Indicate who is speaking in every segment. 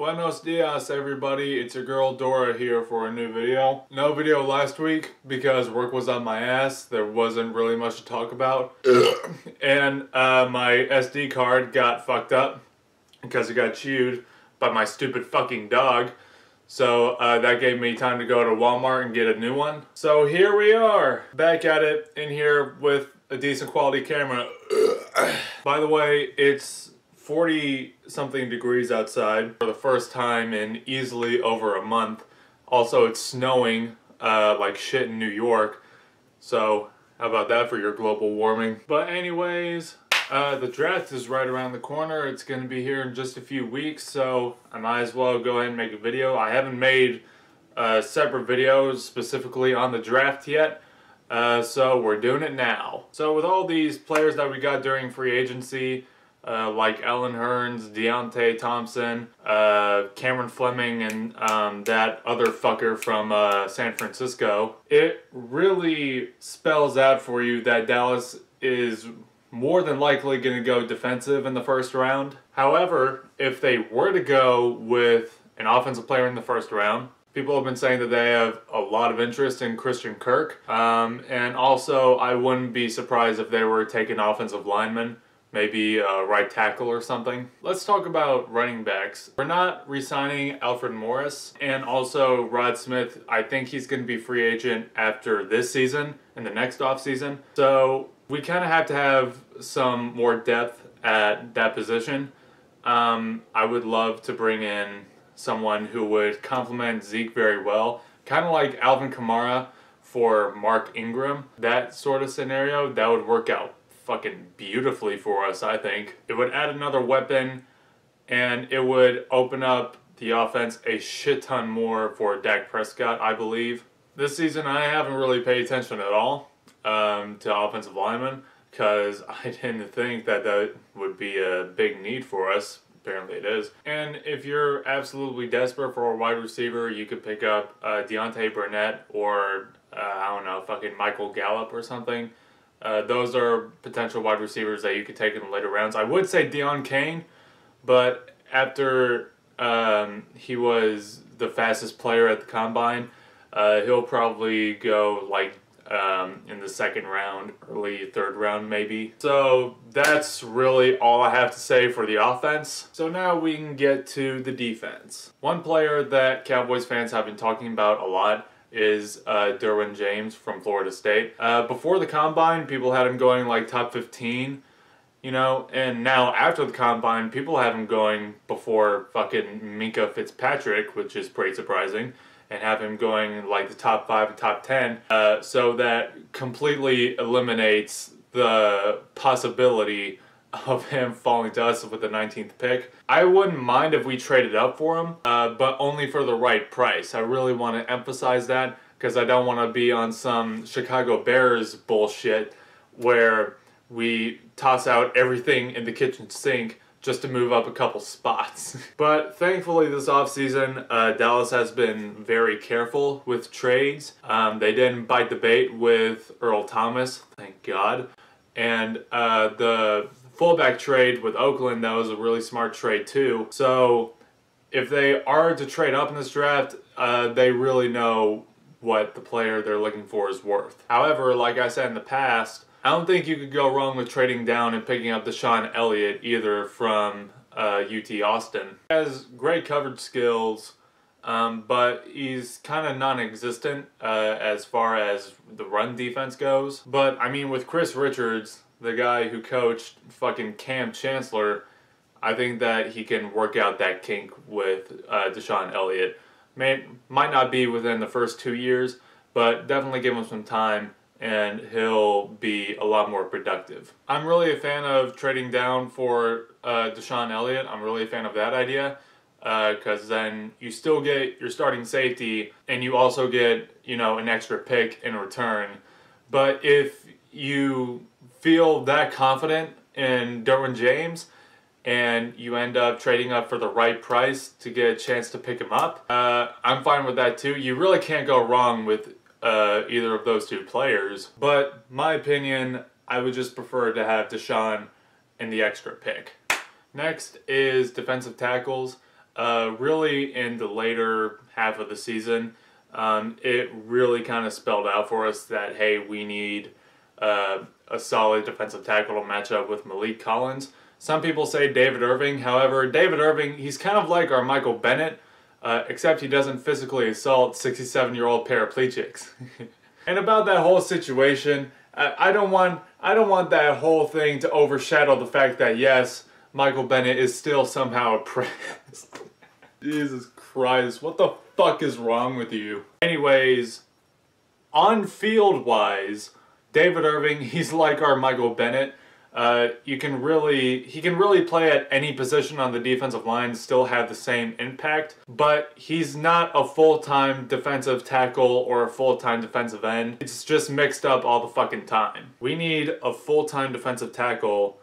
Speaker 1: Buenos dias everybody, it's your girl Dora here for a new video. No video last week because work was on my ass, there wasn't really much to talk about. and uh, my SD card got fucked up because it got chewed by my stupid fucking dog. So uh, that gave me time to go to Walmart and get a new one. So here we are, back at it in here with a decent quality camera. By the way, it's 40 something degrees outside for the first time in easily over a month. Also, it's snowing uh, like shit in New York. So, how about that for your global warming? But anyways, uh, the draft is right around the corner. It's going to be here in just a few weeks, so I might as well go ahead and make a video. I haven't made uh, separate videos specifically on the draft yet, uh, so we're doing it now. So with all these players that we got during free agency, uh, like Allen Hurns, Deonte Thompson, uh, Cameron Fleming, and um, that other fucker from uh, San Francisco, it really spells out for you that Dallas is more than likely going to go defensive in the first round. However, if they were to go with an offensive player in the first round, People have been saying that they have a lot of interest in Christian Kirk. Um, and also, I wouldn't be surprised if they were taking offensive linemen maybe a right tackle or something. Let's talk about running backs. We're not re-signing Alfred Morris and also Rod Smith. I think he's going to be free agent after this season and the next offseason. So we kind of have to have some more depth at that position. Um, I would love to bring in someone who would complement Zeke very well, kind of like Alvin Kamara for Mark Ingram. That sort of scenario, that would work out fucking beautifully for us, I think. It would add another weapon and it would open up the offense a shit ton more for Dak Prescott, I believe. This season, I haven't really paid attention at all um, to offensive linemen because I didn't think that that would be a big need for us. Apparently it is. And if you're absolutely desperate for a wide receiver, you could pick up uh, Deontay Burnett or, uh, I don't know, fucking Michael Gallup or something. Uh, those are potential wide receivers that you could take in the later rounds. I would say Deon Cain, but after um, he was the fastest player at the combine, uh, he'll probably go like um, in the second round, early third round maybe. So that's really all I have to say for the offense. So now we can get to the defense. One player that Cowboys fans have been talking about a lot is uh, Derwin James from Florida State. Uh, before the combine, people had him going like top 15, you know, and now after the combine, people have him going before fucking Minkah Fitzpatrick, which is pretty surprising, and have him going like the top five and top 10. Uh, so that completely eliminates the possibility of him falling to us with the 19th pick. I wouldn't mind if we traded up for him, uh, but only for the right price. I really want to emphasize that because I don't want to be on some Chicago Bears bullshit where we toss out everything in the kitchen sink just to move up a couple spots. but thankfully this offseason, uh, Dallas has been very careful with trades. Um, they didn't bite the bait with Earl Thomas, thank God. And uh, the fullback trade with Oakland, that was a really smart trade too. So if they are to trade up in this draft, uh, they really know what the player they're looking for is worth. However, like I said in the past, I don't think you could go wrong with trading down and picking up DeShon Elliott either from uh, UT Austin. He has great coverage skills, um, but he's kind of non-existent uh, as far as the run defense goes. But I mean, with Kris Richards, the guy who coached fucking Kam Chancellor, I think that he can work out that kink with uh, DeShon Elliott. May, might not be within the first two years, but definitely give him some time and he'll be a lot more productive. I'm really a fan of trading down for uh, DeShon Elliott. I'm really a fan of that idea because uh, then you still get your starting safety and you also get, you know, an extra pick in return. But if you feel that confident in Derwin James and you end up trading up for the right price to get a chance to pick him up, uh, I'm fine with that too. You really can't go wrong with uh, either of those two players. But my opinion, I would just prefer to have DeShon in the extra pick. Next is defensive tackles. uh, really in the later half of the season, um, it really kind of spelled out for us that, hey, we need uh, a solid defensive tackle to match up with Maliek Collins. Some people say David Irving. However, David Irving, he's kind of like our Michael Bennett, uh, except he doesn't physically assault 67 year old paraplegics. and about that whole situation, I, I don't want I don't want that whole thing to overshadow the fact that yes, Michael Bennett is still somehow oppressed. Jesus Christ, what the fuck is wrong with you? Anyways, on field wise, David Irving, he's like our Michael Bennett. Uh, you can really, he can really play at any position on the defensive line, still have the same impact, but he's not a full-time defensive tackle or a full-time defensive end. It's just mixed up all the fucking time. We need a full-time defensive tackle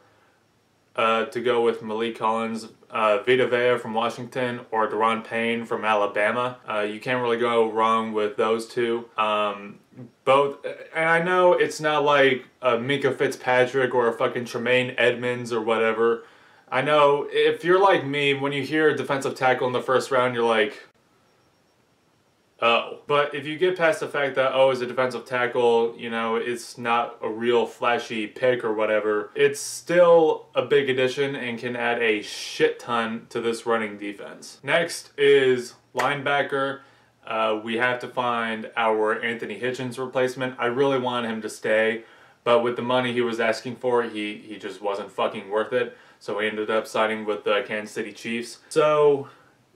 Speaker 1: uh, to go with Maliek Collins, uh, Vita Vea from Washington, or Daron Payne from Alabama. Uh, you can't really go wrong with those two. Um, both, and I know it's not like a Minkah Fitzpatrick or a fucking Tremaine Edmunds or whatever. I know if you're like me, when you hear a defensive tackle in the first round, you're like, oh. But if you get past the fact that, oh, as a defensive tackle, you know, it's not a real flashy pick or whatever, it's still a big addition and can add a shit ton to this running defense. Next is linebacker. Uh, we have to find our Anthony Hitchens replacement. I really want him to stay, but with the money he was asking for, he, he just wasn't fucking worth it. So we ended up signing with the Kansas City Chiefs. So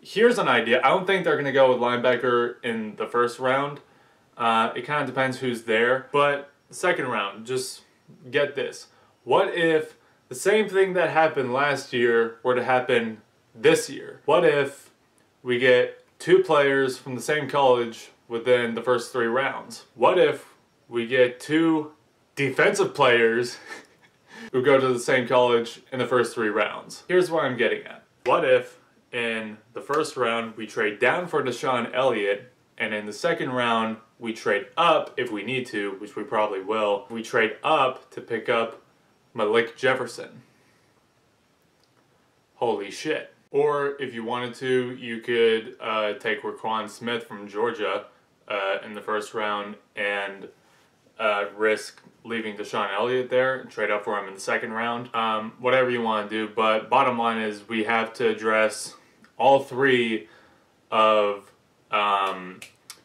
Speaker 1: here's an idea. I don't think they're going to go with linebacker in the first round. Uh, it kind of depends who's there. But second round, just get this. What if the same thing that happened last year were to happen this year? What if we get two players from the same college within the first three rounds? What if we get two defensive players who go to the same college in the first three rounds? Here's what I'm getting at. What if in the first round, we trade down for DeShon Elliott, and in the second round, we trade up if we need to, which we probably will. We trade up to pick up Malik Jefferson. Holy shit. Or if you wanted to, you could uh, take Roquan Smith from Georgia uh, in the first round and uh, risk leaving DeShon Elliott there and trade up for him in the second round. Um, whatever you want to do, but bottom line is we have to address all three of um,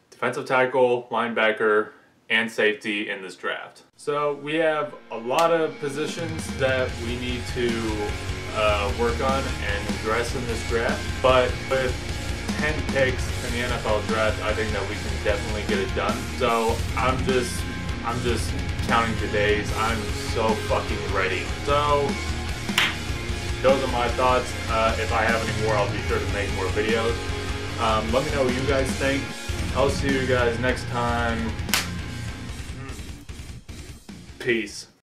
Speaker 1: defensive tackle, linebacker, and safety in this draft. So we have a lot of positions that we need to uh, work on and address in this draft, but with 10 picks in the NFL draft, I think that we can definitely get it done. So I'm just, I'm just counting the days. I'm so fucking ready. So those are my thoughts. Uh, if I have any more, I'll be sure to make more videos. Um, let me know what you guys think. I'll see you guys next time. Peace.